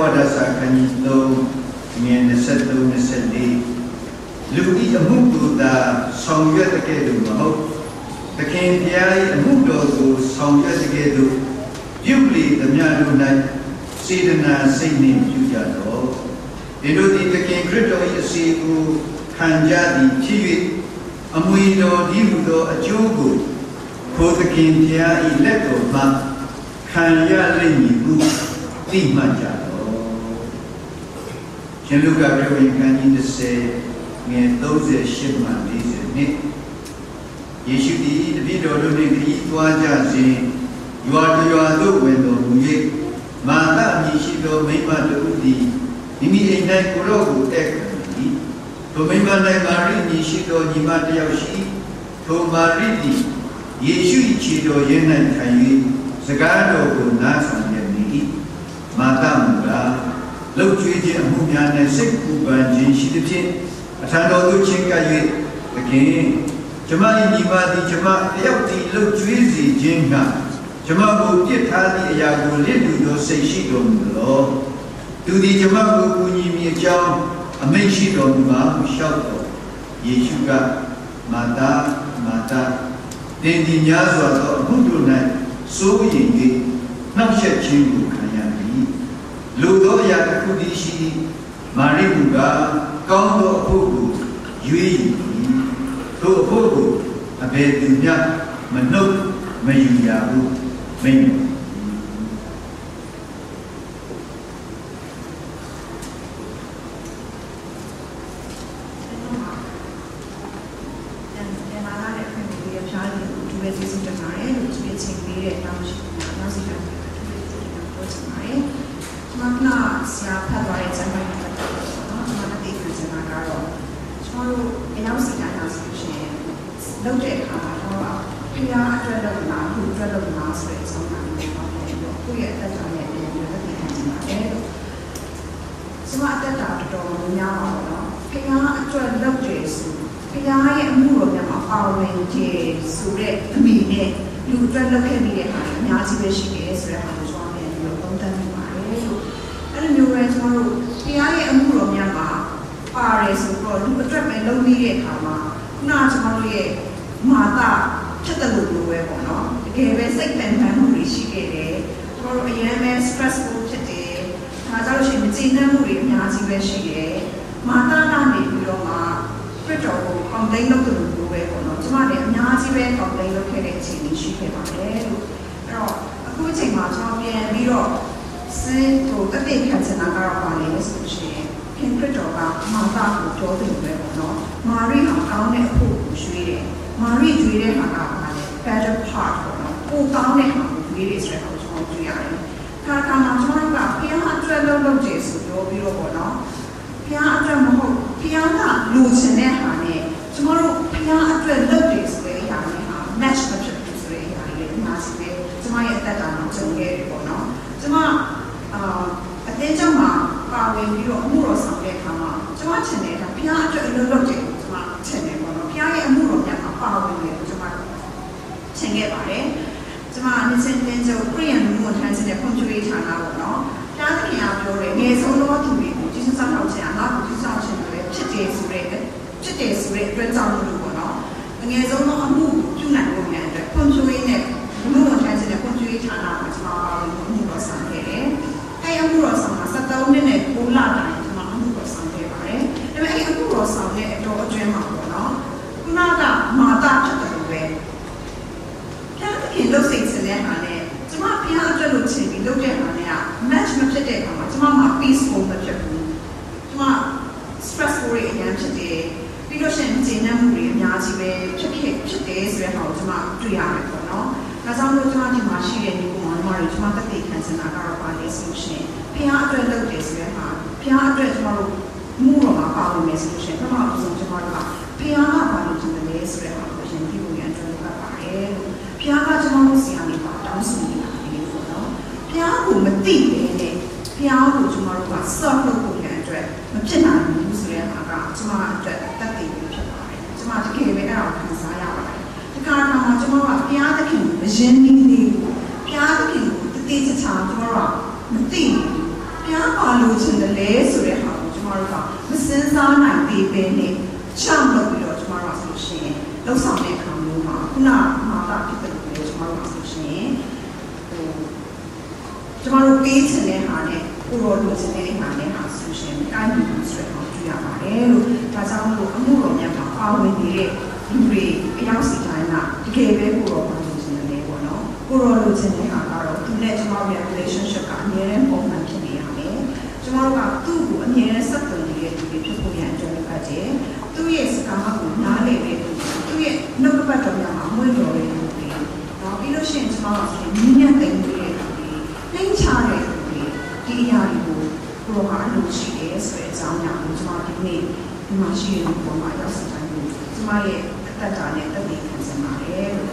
ဝဒစာခဏီ3ငယ်23 24လူဤအမှုကိုသာဆောင်ရွက်တဲ့ကဲ့သို့မဟုတ်သခင်ဘုရား၏အမှုတော်ကိုဆောင်ရွက်တဲ့ကဲ့သို့ပြုလေသမျှတို့၌စေတနာစိတ်နှင့်ပြုကြတော့ဒီတို့သည်သခင်ခရစ်တော်၏အစီကိုခံကြသည်ဖြစ်၍အမွေတော်ဒီဟုသောအကျိုးကိုခိုးသခင်ဘုရား၏လက်တော်မှခံရလိမ့်မည်ဟုသိမှတ်ကြတော့ ရှင်လူကပြောရင်ခန်းကြီး30ငယ်38မှ40နှစ်ယေရှုသည်တပည့်တော်တို့နှင့်ခရီးသွားကြစဉ်ရွာတရွာသို့ဝင်တော်မူ၍မာသအမည်ရှိသောမိန်းမတို့သည်မိမိအိမ်၌ကိုရောကိုတက်ခံ၏ထိုမိန်းမ၌မာရိမည်ရှိသောညီမတစ်ယောက်ရှိထိုမာရိသည်ယေရှု၏ခြေတော်ရင်း၌ထိုင်၍စကားတော်ကိုနားဆောင်ရမည်မာသမူကား လှုပ်ကြွေးခြင်းအမှုများနှင့်စိတ်ပူပန်ခြင်းရှိသဖြင့်အထံတော်သို့ချင်းကပ်၍သခင်ကျမ၏ညီမသည်ကျမတယောက်တည်းလှုပ်ကြွေးစေခြင်းကကျမကိုပြစ်ထားသည့်အရာကိုလစ်လူသောစိတ်ရှိတော်မူသောသူသည်ကျမကိုကူညီမိအကြောင်းအမိန့်ရှိတော်မူပါဟုလျှောက်တော်ယေရှုကမာတာမာတာတင်ဒီများစွာသောအမှုတို့၌စိုးရင်၍နှောက်ယှက်ခြင်းကိုခံရမည် လူသောအရာတစ်ခုတည်းရှိမာရိမူကကောင်းသောအဖို့ကိုရွေးယူသည်ထိုအဖို့ကိုအဘယ်သူမျှမနှုတ်မယူရဘူးမိန့်တော် လုပ်တဲ့အခါမှာတော့ဖျားအတွက်လုပ်လားသူအတွက်လုပ်လားဆိုတဲ့အကြောင်းကိုပြောပြတော့ကိုယ့်ရဲ့အသက်တာနဲ့ပြန်ပြီးတော့သိခံနေပါတယ်လို့ကျွန်မအသက်တာတော်တော်များပါတော့ဖျားအတွက်လုပ်တယ်ဆိုဖျားရဲ့အမှုတော်များမှာပါဝင်တယ်ဆိုတဲ့အမိနဲ့လူအတွက်လုပ်ခဲ့ပြီးတဲ့အခါအများကြီးပဲရှိတယ်ဆိုတဲ့ဟာကိုကျွန်တော်ပြန်ပြီးတော့သုံးသပ်နေပါတယ်လို့အဲ့ လိုမျိုးပဲကျွန်တော်တို့ဖျားရဲ့အမှုတော်များမှာပါတယ်ဆိုတော့လူအတွက်ပဲလုပ်ပြီးတဲ့အခါမှာခုနကကျွန်တော်တို့ရဲ့မာတာဖြစ်တယ်လို့ပြောပဲပေါ့နော်တကယ်ပဲစိတ်ပင်ပန်းမှုတွေရှိခဲ့တယ်ကျွန်တော်တို့အရင်ပဲ stressful ဖြစ်တယ်ဒါကြောင့်ရှိရင်မကျေနပ်မှုတွေအများကြီးပဲရှိတယ်မာတာကနေပြီးတော့မှပြတ်တော်ကို complain လုပ်တယ်လို့ပြောပဲပေါ့နော်ကျွန်မလည်းအများကြီးပဲ complain လုပ်ခဲ့တဲ့အခြေအနေရှိခဲ့ပါတယ်လို့အဲ့တော့အခုအချိန်မှာကျွန်တော်ပြန်ပြီးတော့ စစ်တို့အသိခံစနာကတော့ပါလေဆိုရှင်ခင်ခရစ်တော်ကမာတာကိုပြောတယ်ပဲပေါ့နော်မာရိဟာကောင်းတဲ့အဖို့ကိုရွှေ့တယ်မာရိကျွေးတဲ့ဟာကဘာလဲ better part ပေါ့နော်ပိုကောင်းတဲ့ဟာကိုကျွေးတယ်ဆိုတော့ကျွန်တော်တွေ့ရတယ်ခါခါမှာကျွန်တော်ကဖျားအတွက်လုပ်လုပ်တယ်ဆိုပြောပြီးတော့ပေါ့နော်ဖျားအတွက်မဟုတ်ဖျားကလူချင်တဲ့ဟာနဲ့ကျွန်တော်တို့ဖျားအတွက်လုပ်တယ်ဆိုတဲ့အရာနဲ့ဟာ match မဖြစ်ဘူးဆိုတဲ့အရာတွေအများကြီးပဲကျွန်မရဲ့အသက်တာမှာကြုံခဲ့တယ်ပေါ့နော်ကျွန်မအာအတင်းကြောင့်မှာပါ ဝင်ပြီးတော့အမှုတော်ဆောင်တဲ့အခါမှာကျွန်မချင်တဲ့ဒါဖျားအတွက်အလုပ်လုပ်တယ်ကျွန်မချင်တယ်ပေါ့နော်ဖျားရဲ့အမှုတော်များမှာပါဝင်တယ်ကျွန်မချင်ခဲ့ပါတယ်ကျွန်မနှစ်စဉ်တင်ကြုံပြည်ရန်မှုထမ်းစတဲ့ဖွံ့ဖြိုးရေးဌာနပေါ့နော်ဖျားသခင်ကပြောတယ်ငယ်ဆုံးသောသူတွေကိုကျေးဇူးဆောင်ထောက်ခြင်းအငါ့ကိုကျေးဇူးဆောင်ခြင်းတွေဖြစ်တယ်ဆိုတဲ့ဖြစ်တယ်ဆိုတဲ့အတွက်ကြောင့်လို့ပေါ့နော်ငယ်ဆုံးသောအမှုပြုနိုင်ဖို့များအတွက်ဖွံ့ဖြိုးရေးနဲ့မှုဝန်ထမ်းစတဲ့ဖွံ့ဖြိုးရေးဌာနမှာကျွန်မပါဝင်မှုတော်ဆောင်ခဲ့တယ်အဲအမှုတော်ဆောင် မှာ73နှစ်နဲ့9လတိုင်ကျွန်မအမှုတော်ဆောင်ခဲ့ပါတယ်ဒါပေမဲ့အဲအမှုတော်ဆောင်တဲ့အတော်အတွင်းမှာပေါ့နော်ခုနကမာတာဖြစ်တယ်လို့ပဲဖျားသခင်လှုပ်စိတ်စတဲ့ဟာနဲ့ကျွန်မဖျားအတွက်လို့ချင်ပြီးလုပ်တဲ့ဟာနဲ့က match မဖြစ်တဲ့အခါမှာကျွန်မမှာ peaceful မဖြစ်ဘူးကျွန်မ stressful တွေအများဖြစ်တယ်ပြီးလို့ရှိရင်ကျေနပ်မှုတွေအများကြီးပဲဖြစ်ဖြစ်ဖြစ်တယ်ဆိုတဲ့ဟာကိုကျွန်မတွေ့ရတယ်ပေါ့နော် ဒါကြောင့်လို့ကျွန်မဒီမှာရှိတဲ့ဒီကောင်မတွေကျွန်မတက်တည်ခံစင်တာကတော့ပါလေဆိုရှင်ဖျားအတွက်လုပ်တယ်ဆိုတဲ့ဟာဖျားအတွက်ကျွန်တော်တို့မှုတော်မှာပါဝင်မယ်ဆိုရှင်ပထမဆုံးကျွန်တော်တို့ကဖျားကပါလို့ကျွန်တော်လေးဆိုတဲ့ဟာကိုရှင်ဒီလိုရန်အတွက်လုပ်ပါတယ်ဖျားကကျွန်တော်တို့ဆရာနေပါတောင်းဆိုနေတာလေပေါ့နော်ဖျားကိုမသိပဲနဲ့ဖျားကိုကျွန်တော်တို့က serve လုပ်ဖို့ရန်အတွက်မဖြစ်နိုင်ဘူးဆိုတဲ့ဟာကကျွန်မအတွက်တက်တည်ပြီးဖြစ်ပါတယ်ကျွန်မတကယ်ပဲအဲ့ဒါကိုခံစားရပါတယ်ဒီကနေ့မှာကျွန်တော်ကဘုရားသ ခင်ကိုမယဉ်နီးသေးဘူးဘုရားသခင်ကိုတည်တည်ချာကျွန်တော်ကမသိဘူးဘုရားပါလို့ချင်တယ်လေဆိုတဲ့ဟာကိုကျမတို့ကမစင်စားနိုင်သေးပဲနဲ့ချမ်းလို့ပြီးတော့ကျမတို့ကဆိုရှင်လှုပ်ဆောင်တဲ့အခါမျိုးမှာခုနမှာတာဖြစ်တယ်လို့ကျမတို့ကဆိုရှင်ဟိုကျမတို့ပေးချင်တဲ့ဟာနဲ့ကိုရောလိုချင်တဲ့ဟာနဲ့ဟာဆိုရှင်ကိုင်းပြီးဆိုတော့တွေ့ရပါတယ်လို့ဒါကြောင့်မို့အမှုတော်များမှာပါဝင်နေတဲ့လူတွေအရောက်စီတိုင်းကတကယ်ပဲကိုရောပါလို့ချင်တယ်ပေါ့နော် ကိုရောလိုချင်တဲ့ဟာကတော့သူနဲ့ကျမတို့ရဲ့ relationship ကအများနဲ့ပုံမှန်ဖြစ်နေရမယ်ကျမတို့ကသူ့ကိုအမြဲတမ်းဆက်သွယ်နေတဲ့သူတွေဖြစ်ဖို့ရန်အတွက်လိုအပ်တယ်သူ့ရဲ့စကားကိုနားလည်တဲ့သူသူ့ရဲ့နှုတ်ကပတ်တော်များမှာမွေးတော်တဲ့သူတွေနော်ပြီးလို့ရှိရင်ကျမတို့ဆိုရင်မြင်းမြတ်တဲ့သူတွေနှိမ့်ချတဲ့သူတွေဒီအရာတွေကိုဘုရားအလိုရှိတယ်ဆိုတဲ့အကြောင်းအရာကိုကျမဒီနေ့ဒီမှာရှိတဲ့ပုံမှာရောက်စတိုင်းကိုကျမရဲ့အသက်တာနဲ့တက်တည်ခံစင်ပါတယ်လို့